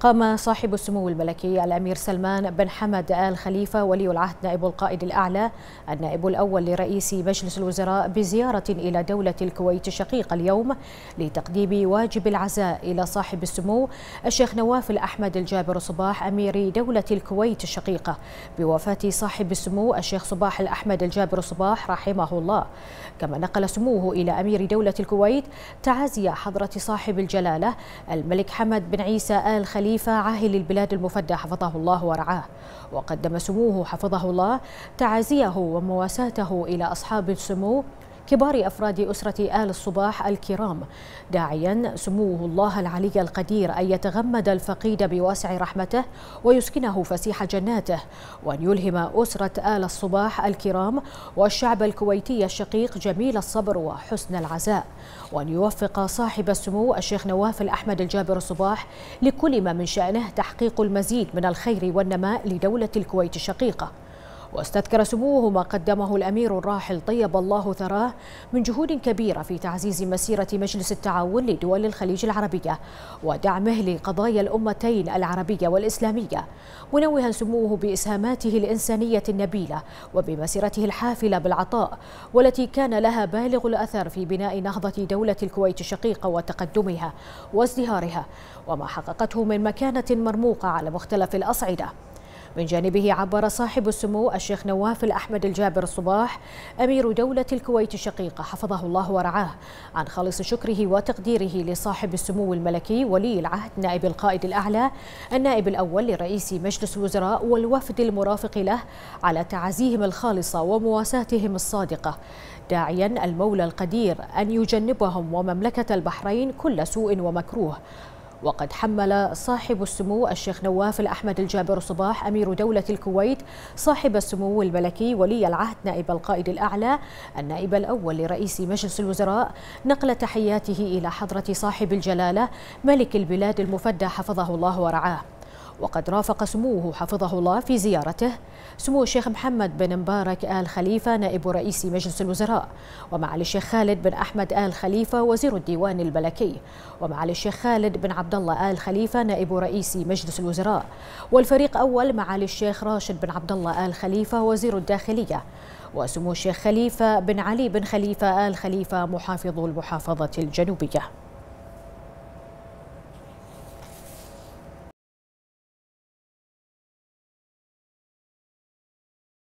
قام صاحب السمو الملكي الأمير سلمان بن حمد آل خليفة ولي العهد نائب القائد الأعلى النائب الأول لرئيس مجلس الوزراء بزيارة إلى دولة الكويت الشقيقة اليوم لتقديم واجب العزاء إلى صاحب السمو الشيخ نواف الأحمد الجابر صباح أمير دولة الكويت الشقيقة. بوفاة صاحب السمو الشيخ صباح الأحمد الجابر صباح رحمه الله. كما نقل سموه إلى أمير دولة الكويت تعازي حضرة صاحب الجلالة الملك حمد بن عيسى آل خليفة عاهل البلاد المفدى حفظه الله ورعاه. وقدم سموه حفظه الله تعازيه ومواساته إلى أصحاب السمو كبار أفراد أسرة آل الصباح الكرام. داعيا سموه الله العلي القدير أن يتغمد الفقيد بواسع رحمته ويسكنه فسيح جناته وأن يلهم أسرة آل الصباح الكرام والشعب الكويتي الشقيق جميل الصبر وحسن العزاء وأن يوفق صاحب السمو الشيخ نواف الأحمد الجابر الصباح لكل ما من شأنه تحقيق المزيد من الخير والنماء لدولة الكويت الشقيقة. واستذكر سموه ما قدمه الأمير الراحل طيب الله ثراه من جهود كبيرة في تعزيز مسيرة مجلس التعاون لدول الخليج العربية ودعمه لقضايا الأمتين العربية والإسلامية. منوها سموه بإسهاماته الإنسانية النبيلة وبمسيرته الحافلة بالعطاء والتي كان لها بالغ الأثر في بناء نهضة دولة الكويت الشقيقة وتقدمها وازدهارها وما حققته من مكانة مرموقة على مختلف الأصعدة. من جانبه عبر صاحب السمو الشيخ نواف الأحمد الجابر الصباح أمير دولة الكويت الشقيقة حفظه الله ورعاه عن خالص شكره وتقديره لصاحب السمو الملكي ولي العهد نائب القائد الأعلى النائب الأول لرئيس مجلس الوزراء والوفد المرافق له على تعازيهم الخالصة ومواساتهم الصادقة داعيا المولى القدير أن يجنبهم ومملكة البحرين كل سوء ومكروه. وقد حمل صاحب السمو الشيخ نواف الأحمد الجابر صباح أمير دولة الكويت صاحب السمو الملكي ولي العهد نائب القائد الأعلى النائب الأول لرئيس مجلس الوزراء. نقل تحياته إلى حضرة صاحب الجلالة ملك البلاد المفدى حفظه الله ورعاه. وقد رافق سموه حفظه الله في زيارته. سمو الشيخ محمد بن مبارك آل خليفة نائب رئيس مجلس الوزراء. ومعالي الشيخ خالد بن أحمد آل خليفة وزير الديوان الملكي ومعالي الشيخ خالد بن عبد الله آل خليفة نائب رئيس مجلس الوزراء. والفريق أول معالي الشيخ راشد بن عبد الله آل خليفة وزير الداخلية. وسمو الشيخ خليفة بن علي بن خليفة آل خليفة محافظ المحافظة الجنوبية.